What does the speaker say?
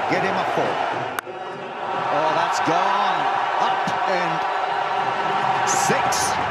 Get him a four. Oh, that's gone. Up and six.